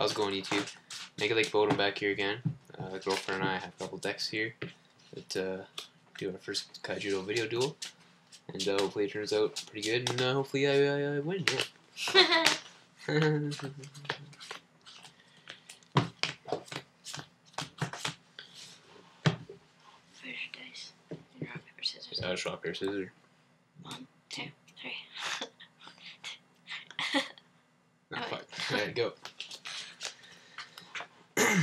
How's it going, YouTube? Mega Lake Bodom back here again. Uh, girlfriend and I have a couple decks here that uh, do our first Kaijudo video duel. And uh, hopefully it turns out pretty good, and uh, hopefully I, I, I win, yeah. Dice? Rock, paper, scissors. uh, rock, paper, scissors. One, two, three. No, Alright. fuck. Alright, go. Guess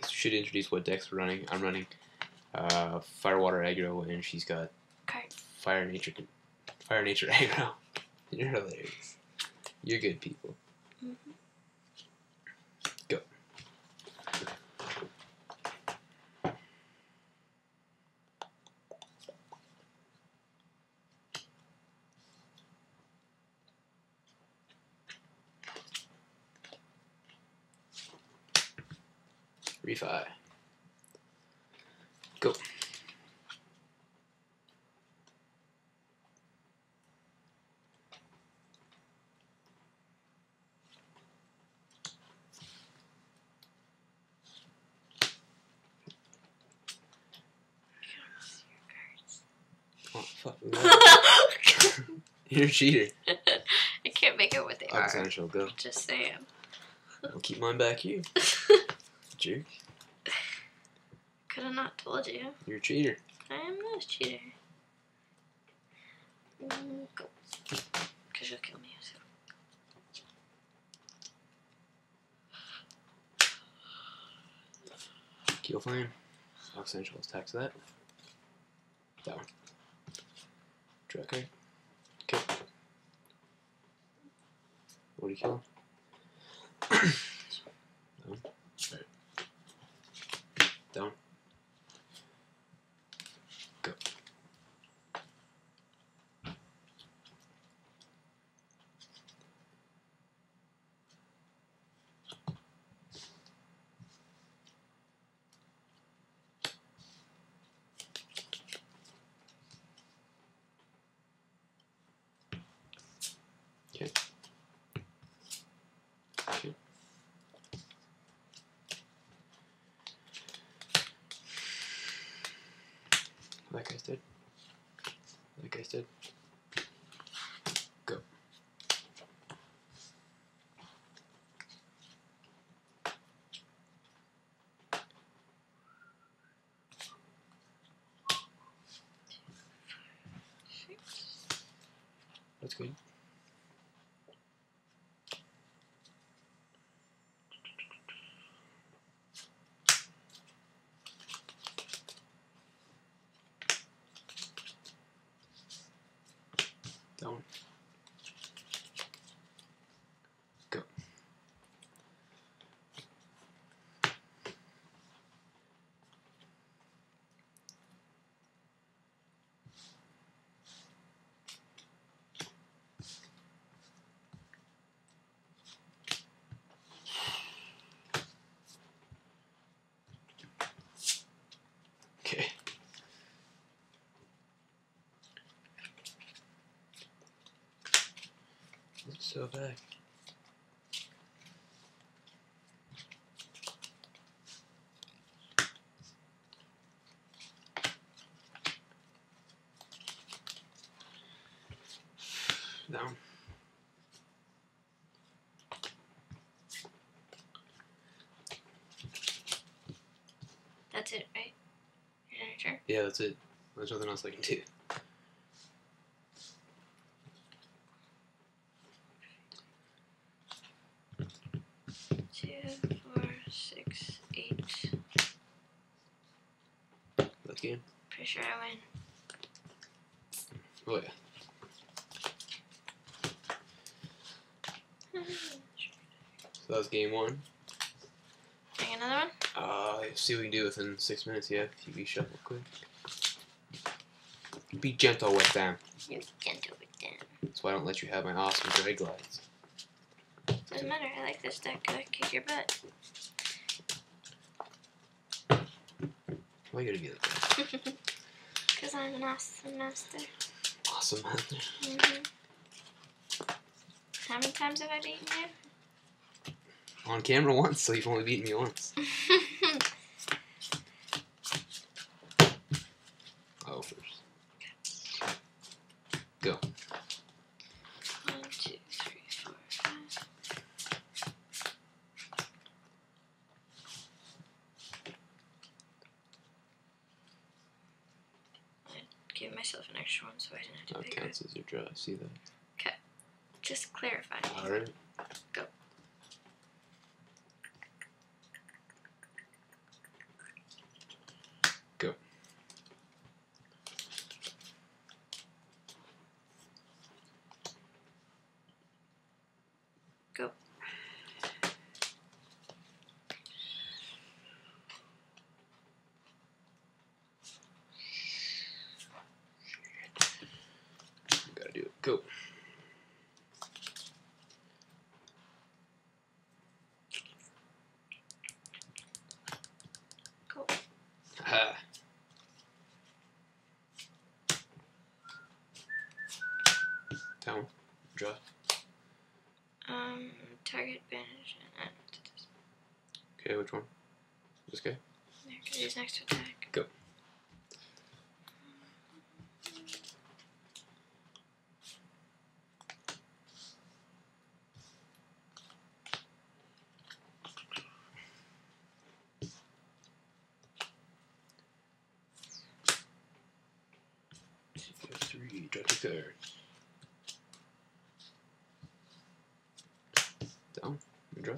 we should introduce what decks we're running. I'm running uh, Fire Water Aggro, and she's got. Fire Nature Fire Nature Aggro. You're hilarious. You're good people. Mhm. Go. Refi. Go. Oh, fuck. You're a cheater. I can't make out what they are. Essential, go. Just saying. I'll keep mine back here. Jerk. Could have not told you. You're a cheater. I am not a cheater. Mm, go. Because you'll kill me. So. Keel flame. Essential attacks that. That one. Draw card. Okay. What do you kill? Down. Right. Down. Go. Okay. Okay. That I said, like I said, Go. That's good. Down. Go. Okay. Bad. Down. That's it, right? Yeah, that's it. There's nothing else I can do. That game. Pretty sure I win. Oh yeah. So that was game one. Bring another one. Uh, see what we can do within six minutes. Yeah, TV shuffle quick. Be gentle with them. You can't do it. That's why I don't let you have my awesome drag glides. Doesn't matter. I like this deck. I kick your butt. Why you gotta be like that? Because I'm an awesome master. Awesome, man. hmm How many times have I beaten you? on camera once, so you've only beaten me once. Oh, first. One, two, three, four, five. I gave myself an extra one so I didn't have to That pick it. counts as your draw. See that? Okay. Just clarify. All right. Go. Go. Go. Gotta do it. Go. Go. Ha. Down. Draw. Um, target advantage and Okay, which one? This guy? there, because he's next to attack. Draw two. Down, and draw.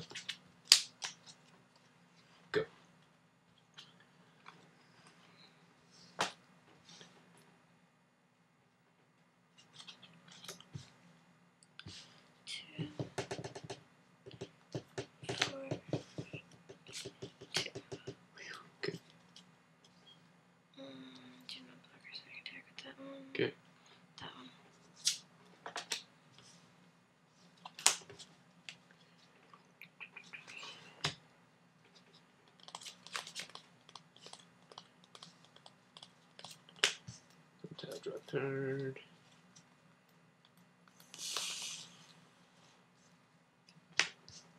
Go. Two. Four. Two. Okay. Mm, do not blocker, so I can attack with that one. Okay. That one. Card.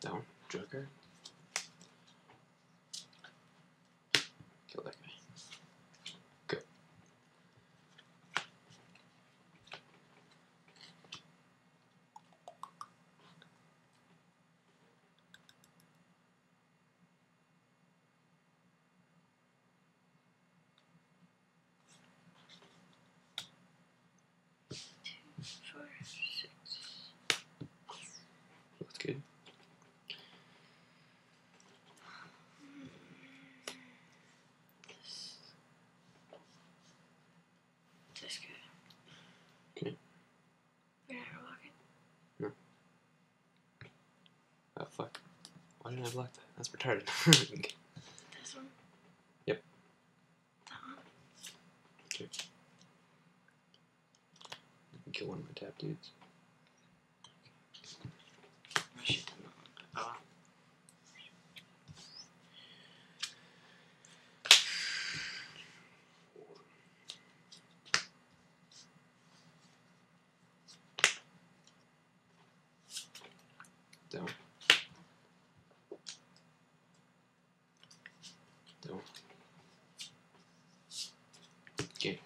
Down, draw card. Kill that guy. Go. Four, six. That's good. Mm. This. This guy. Okay. We're not blocking. Oh fuck. Didn't I block that? That's retarded. This one. Yep. That one. Kill one of my tap dudes. I. Oh. Down. Okay.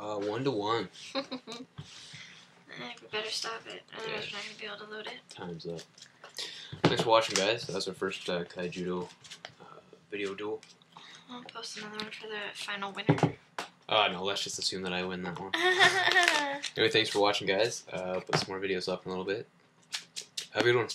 Uh, one to one. I think we better stop it. Otherwise, we're not going to be able to load it. Time's up. Thanks for watching, guys. That's our first uh, Kaijudo uh, video duel. I'll post another one for the final winner. Uh, no, let's just assume that I win that one. Anyway, thanks for watching, guys. Uh, I'll put some more videos up in a little bit. Have a good one.